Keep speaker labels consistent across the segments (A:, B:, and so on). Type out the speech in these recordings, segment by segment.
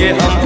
A: हंसेंगे हम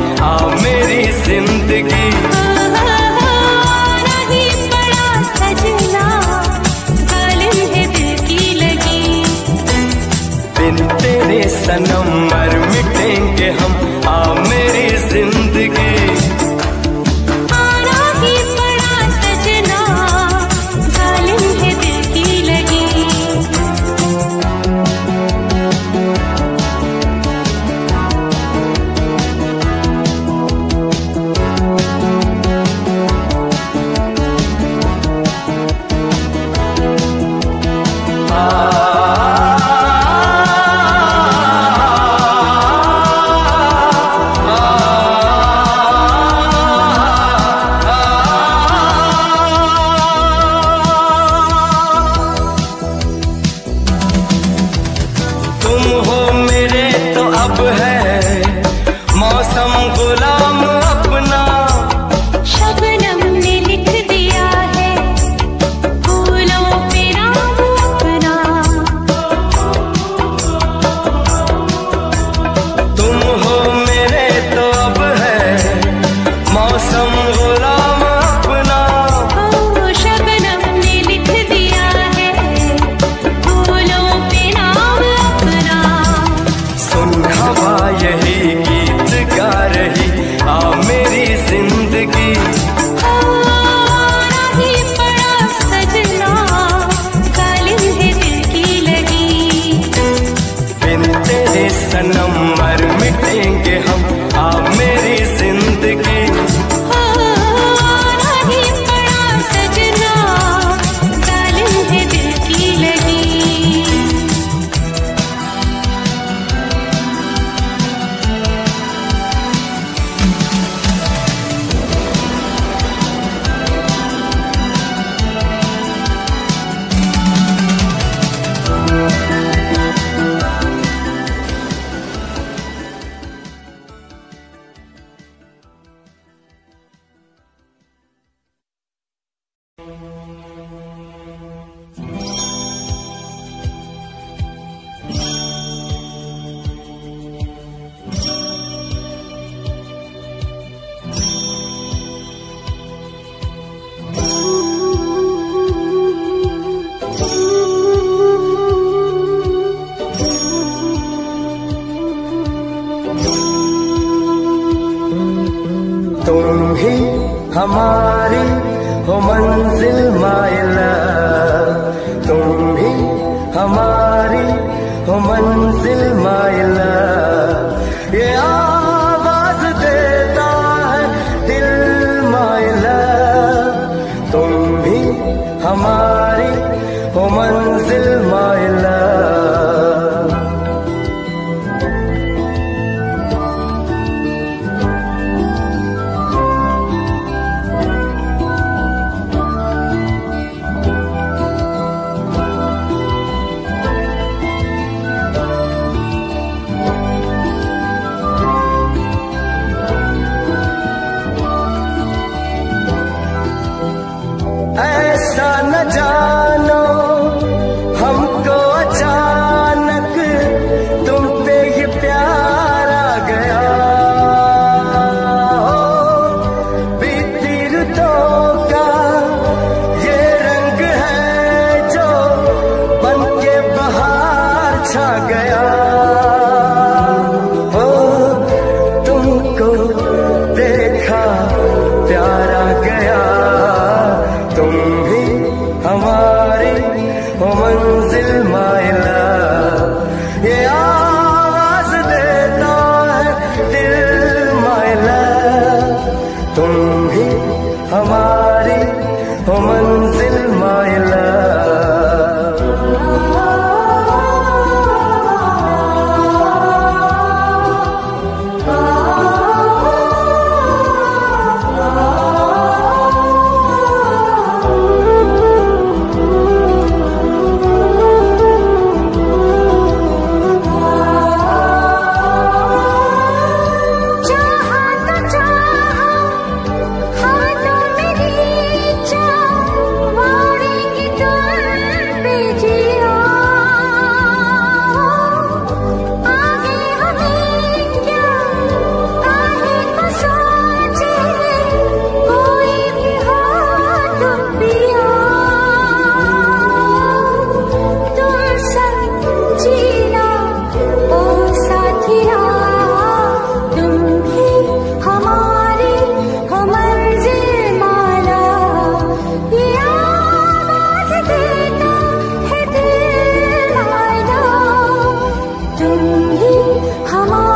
B: আমার
A: तुम भी हमारी तुम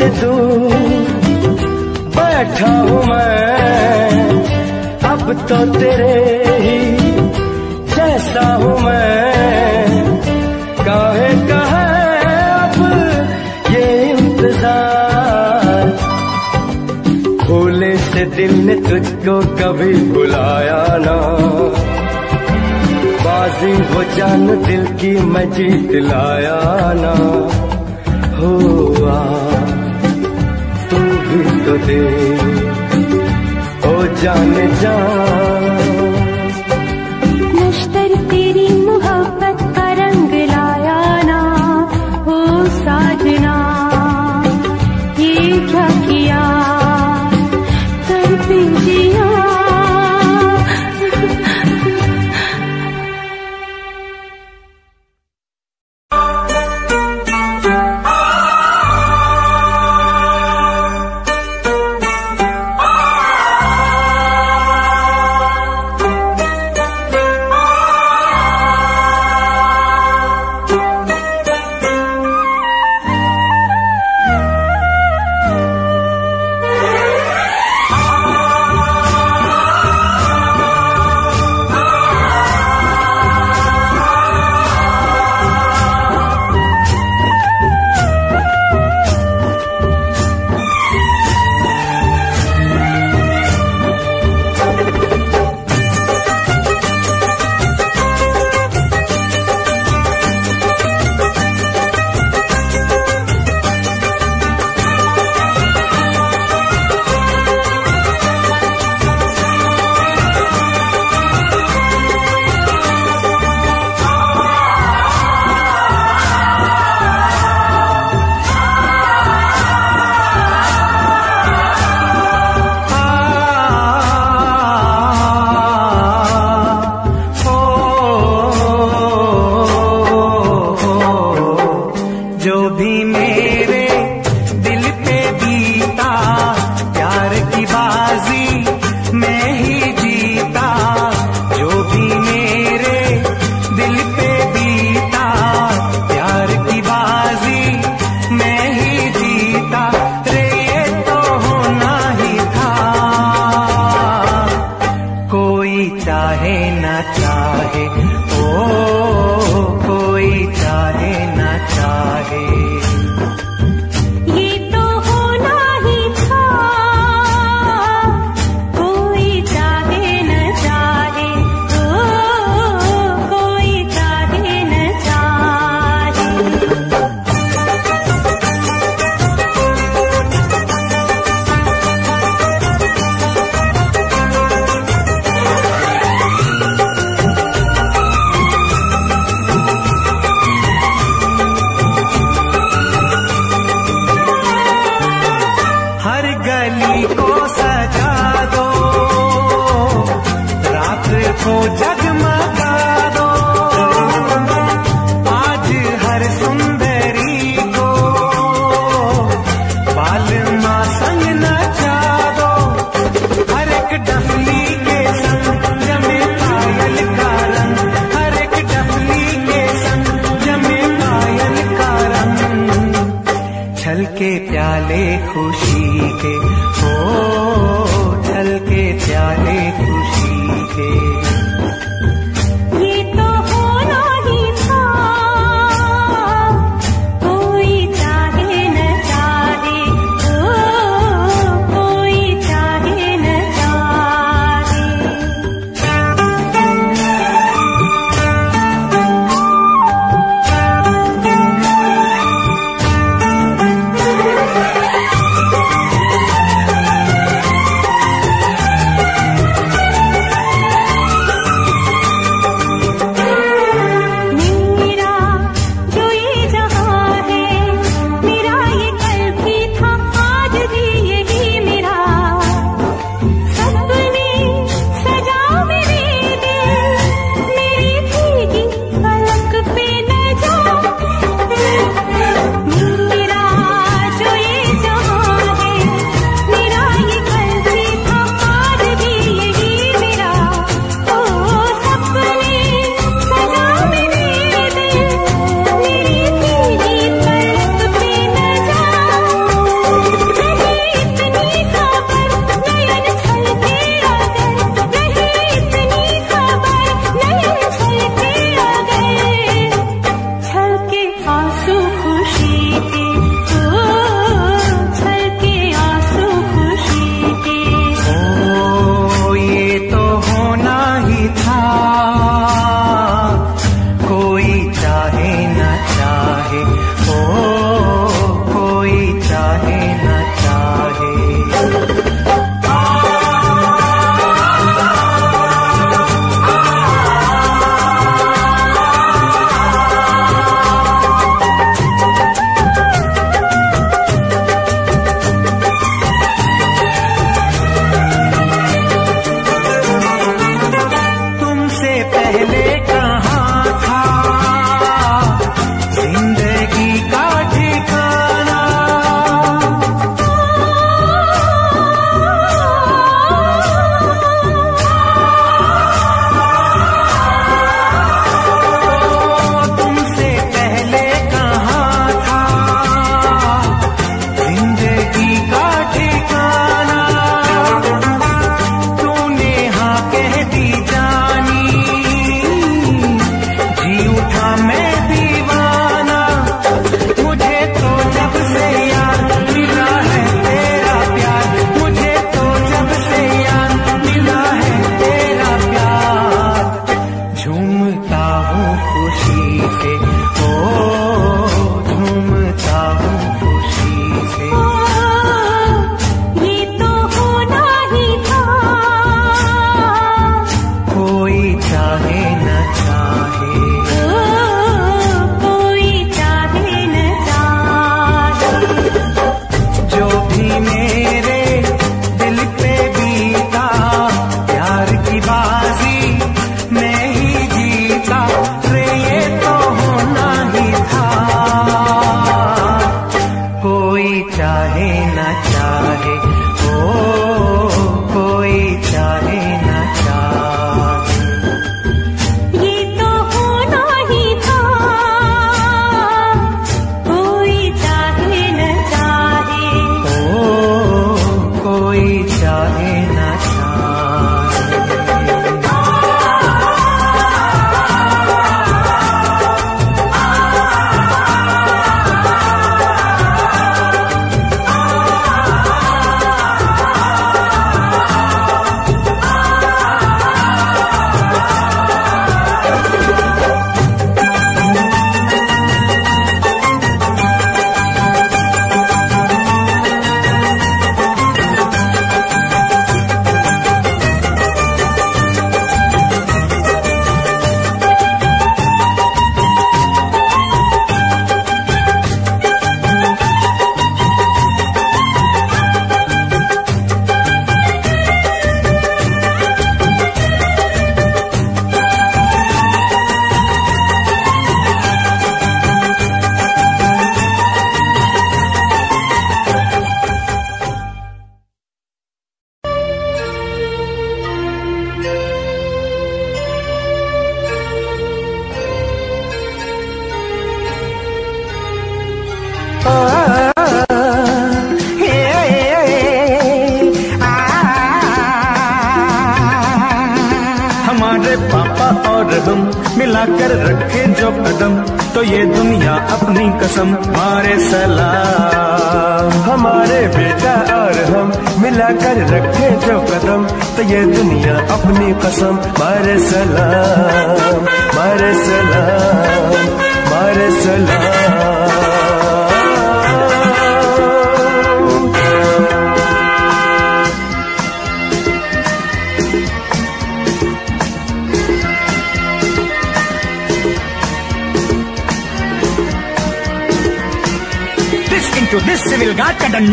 A: से तू
C: बैठा हूँ मैं। अब तो तेरे ही जैसा हूँ मैं। कहे कहे अब ये इंतज़ार। भूले से दिल ने तुझको कभी बुलाया ना। बाजी वो जान दिल की मैं जीत लाया ना। हुआ। भी तो दे। ओ जान
D: जान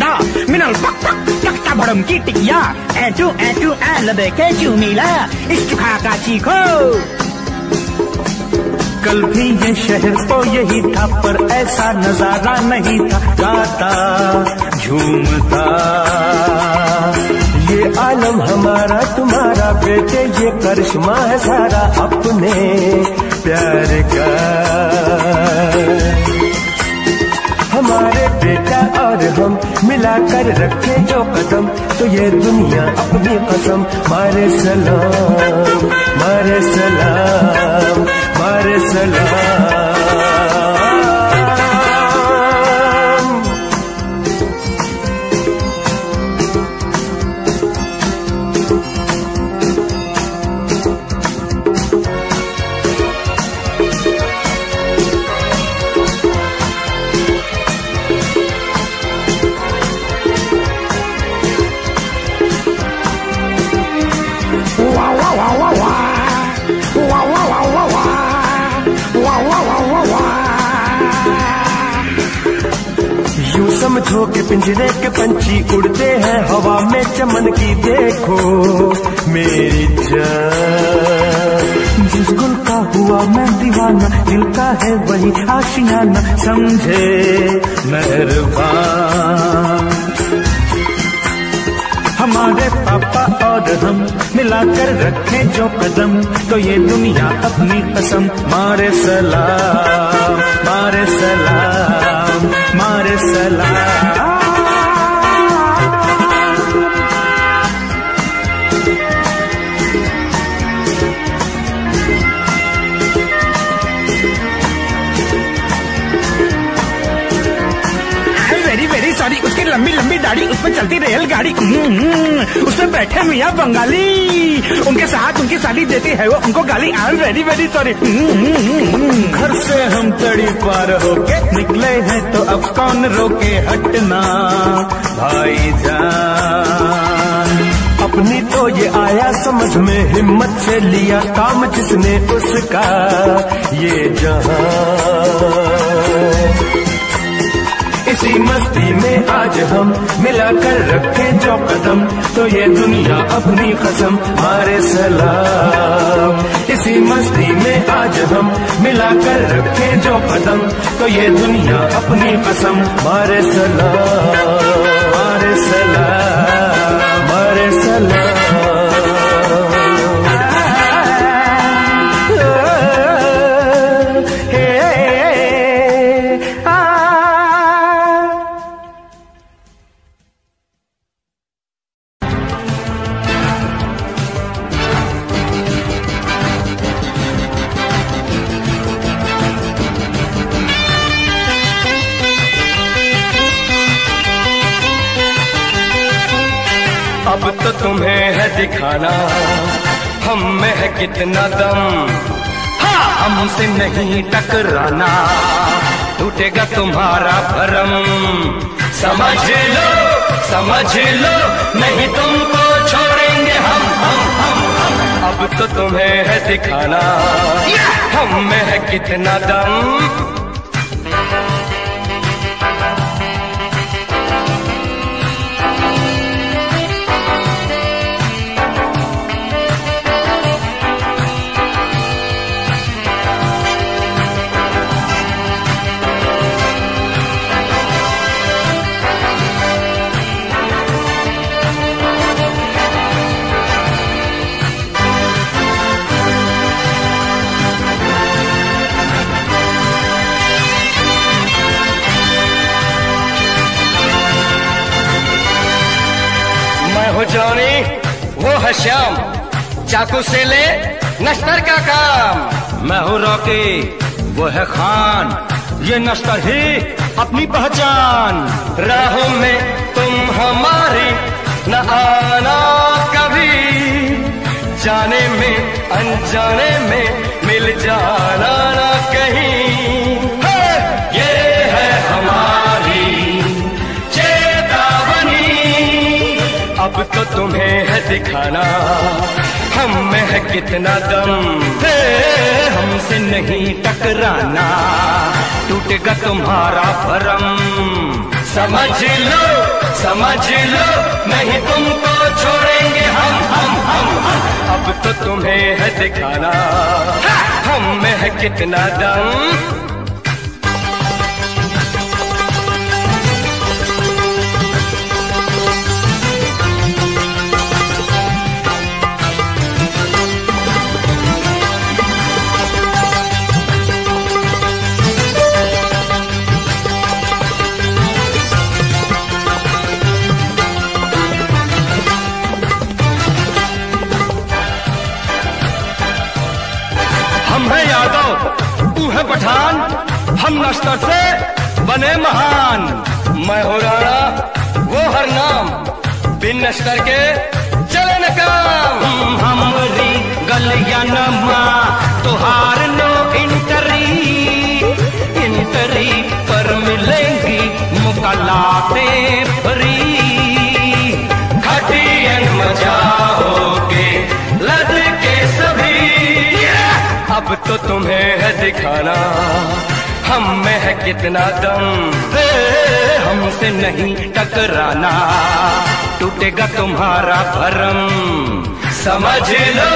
D: डंडा मिनल पक पक तख्ता भड़म की टिकिया। ऐटू ऐटू ऐ लबे के चू मिला? इस चुखा का चीखो।
C: कल भी ये शहर तो यही था, पर ऐसा नज़ारा नहीं था। गाता, झूमता।
E: ये आलम हमारा, तुम्हारा बेटे, ये करिश्मा है सारा अपने प्यार का। हमारे बेटा और हम मिलाकर रखे जो कदम तो ये दुनिया अपनी कसम। मारे सलाम मारे सलाम मारे सलाम। पिंजरे के पंछी उड़ते हैं, हवा में चमन की देखो मेरी जान।
C: जिस गुल का हुआ मैं दीवाना, दिल का है वही आशियाना, समझे मेहरबान। हमारे पापा और हम मिलाकर रखे जो कदम तो ये दुनिया अपनी कसम, मारे सलाम मारे सलाम मारे सलाम।
D: लंबी लंबी दाढ़ी उस पर चलती रेलगाड़ी। हम्म, उसमें बैठे मियाँ बंगाली। उनके साथ उनकी साली देती है वो उनको गाली I am very very sorry
C: घर से हम तड़ी पार होके निकले हैं तो अब कौन रोके हटना? भाई जान।
E: अपनी तो ये आया समझ में हिम्मत से लिया काम जिसने उसका ये जहाँ इसी मस्ती में आज हम मिलाकर रखे जो कदम। तो ये दुनिया अपनी कसम, मारे सलाम। इसी मस्ती में आज हम मिलाकर रखे जो कदम। तो ये दुनिया अपनी कसम, मारे सलाम। कितना दम। हाँ हमसे नहीं टकराना। टूटेगा तुम्हारा भरम। समझ लो समझ लो नहीं तुमको छोड़ेंगे हम हम हम हम। अब तो तुम्हें है दिखाना। हम में है कितना दम।
A: है श्याम चाकू से ले नस्तर का काम।
F: मैं हूँ रॉकी, वो है खान। ये नस्तर ही अपनी पहचान।
A: राहों में तुम हमारी, न आना कभी। जाने में, अनजाने में मिल जाना ना कहीं। तो तुम्हें है दिखाना। हम में है कितना दम।
F: हमसे नहीं टकराना। टूटेगा तुम्हारा भरम।
A: समझ लो समझ लो, नहीं तुमको छोड़ेंगे हम हम हम हम। अब तो तुम्हें है दिखाना। हम में है कितना दम।
F: हम से बने महान।
A: मैं हो राणा, वो हर नाम। बिन नश्तर के चले न काम।
F: हमरी गलिया नमा तुहार नो इंटरी इंटरी पर मिलेंगी मुकलाते फ्री
A: खटियन मचाओगे लद के सभी। अब तो तुम्हें है दिखाना। हम में है कितना दम।
F: हमसे नहीं टकराना। टूटेगा तुम्हारा भरम।
A: समझ लो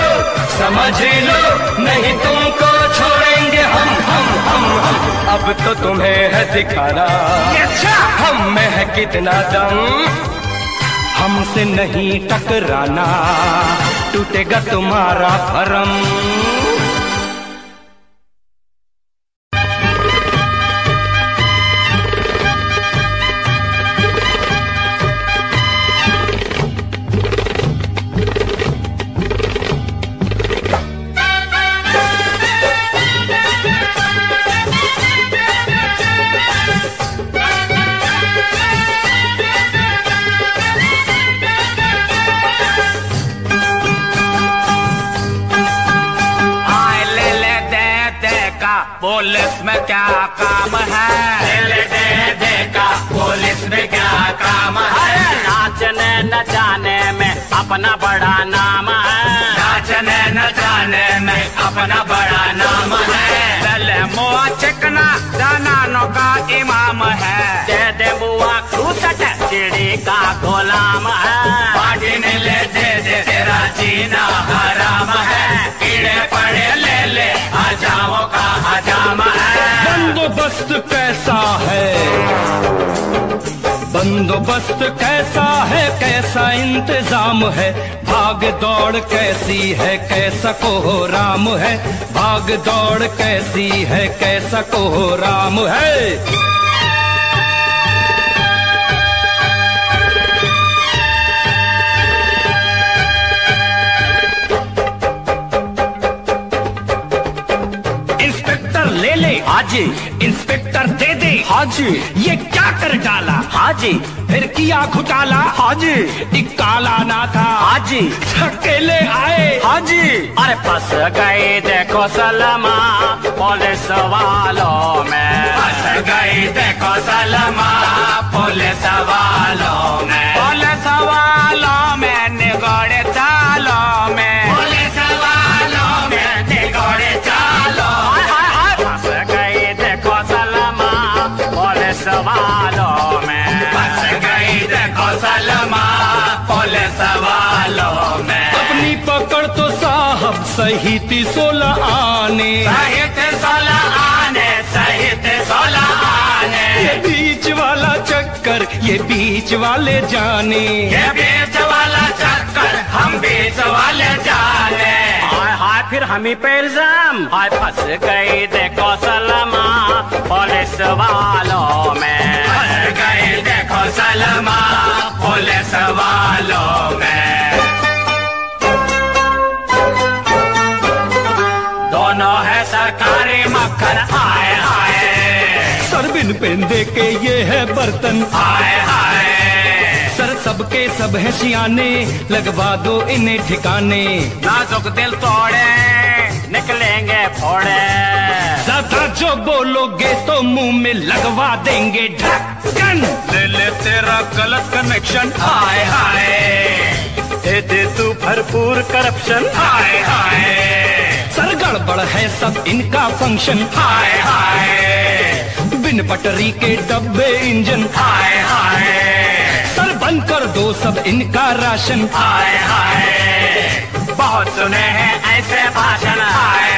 A: समझ लो नहीं तुमको छोड़ेंगे हम हम हम हम। अब तो तुम्हें है दिखाना। हम में है कितना दम।
F: हमसे नहीं टकराना। टूटेगा तुम्हारा भरम।
G: जीना हराम है। कीड़े पड़े ले ले, हजामों का हजाम है।
F: बंदोबस्त कैसा है? बंदोबस्त कैसा है? कैसा इंतज़ाम है? भाग दौड़ कैसी है? कैसा कोहराम है? भाग दौड़ कैसी है? कैसा को राम है?
G: हाजी
F: इंस्पेक्टर दे दे।
G: हाजी।
F: ये क्या कर डाला?
G: हाजी।
F: फिर किया घुटाला?
G: हाजी।
F: एक काला ना था।
G: हाजी।
F: अकेले आए।
G: हाजी। अरे फंस गए देखो सलमा। पुलिस वालों में। फंस गए देखो सलमा। पुलिस वालों में। पुलिस वालों में।
F: साहब सही थी सोलह आने।
G: सहित सोलह आने सहित सोलह आने।
F: ये बीच वाला चक्कर ये बीच वाले जाने।
G: ये बीच वाला चक्कर हम बीच वाले जाने। हाय हाय फिर हम ही पे इल्ज़ाम। हाय फंस गई देखो सलमा पुलिस वालों में। फंस गई देखो सलमा पुलिस वालों में।
F: बर्तन के ये है बर्तन।
G: आए आए।
F: सर सबके सब है सियाने लगवा दो इन्हें ठिकाने।
G: नाजुक दिल तोड़े निकलेंगे फोड़े।
F: ज़्यादा जो बोलोगे तो मुँह में लगवा देंगे ढक्कन।
G: ले ले तेरा गलत कनेक्शन आए हाय दे दे तू भरपूर करप्शन आए हाय
F: सर गड़बड़ है सब इनका फ़ंक्शन
G: हाय हाय।
F: बिन पटरी के डब्बे इंजन।
G: हाय हाय।
F: सर बंद कर दो सब इनका राशन।
G: हाय हाय। बहुत सुने हैं ऐसे भाषण। हाय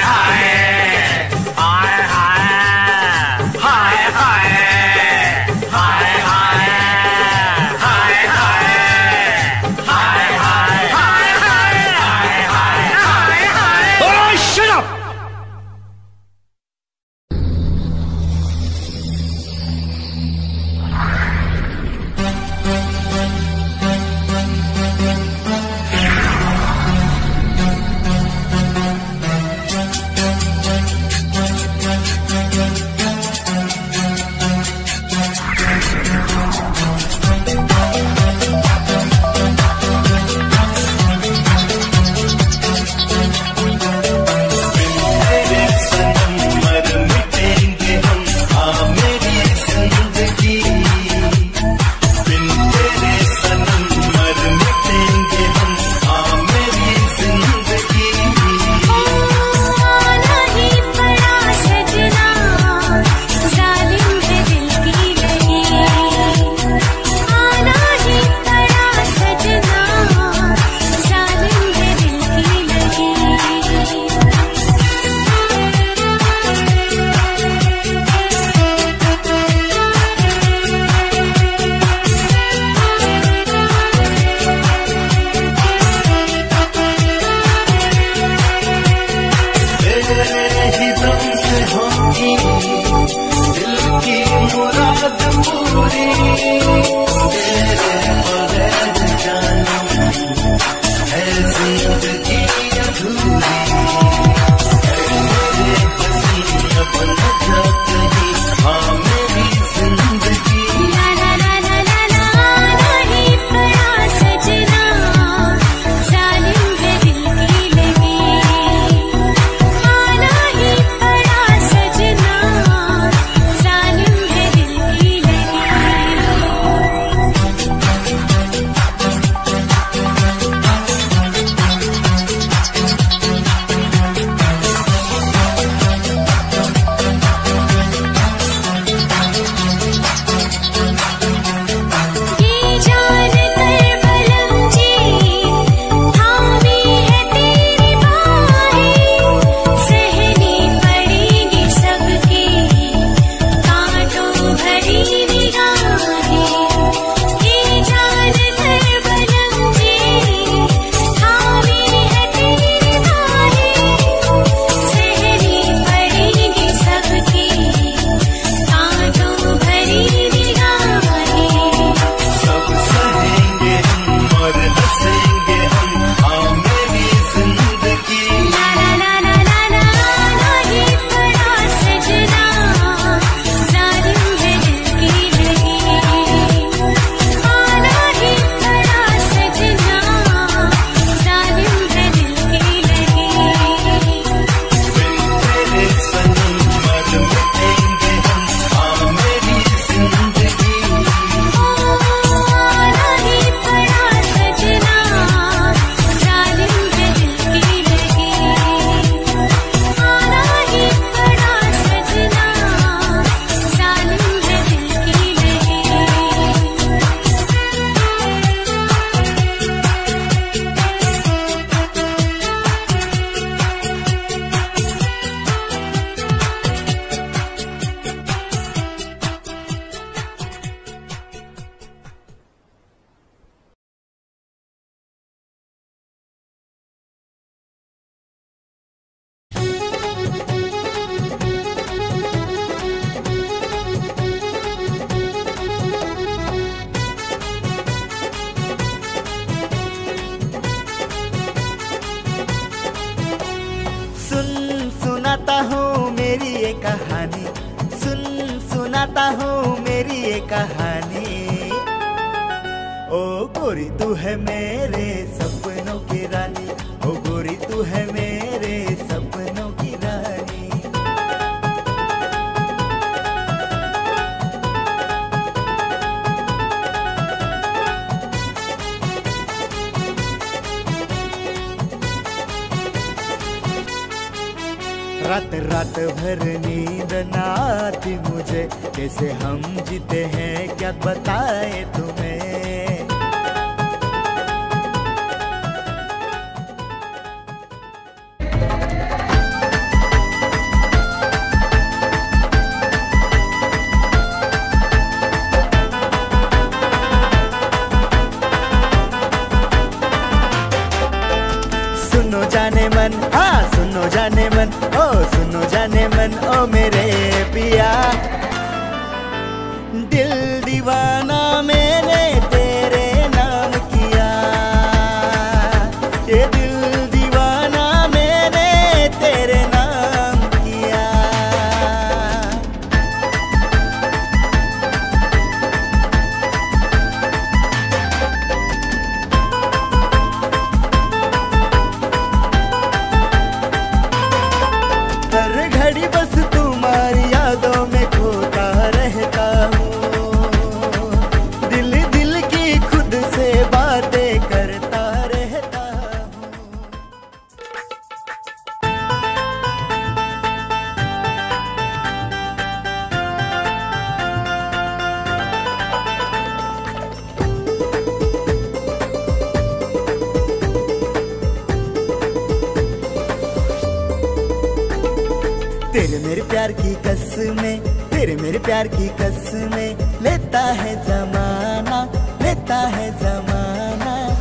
H: तेरे मेरे प्यार की कसमें, तेरे मेरे प्यार की कसमें, लेता है जमाना, लेता है जमाना।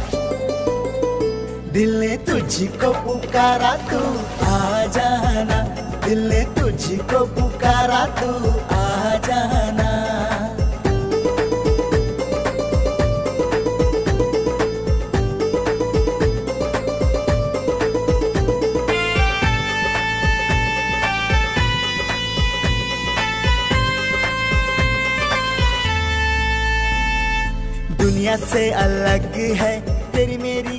H: दिल ने तुझको पुकारा तू, आ जाना। दिल ने तुझको पुकारा तू, आ जाना। सबसे अलग है। तेरी मेरी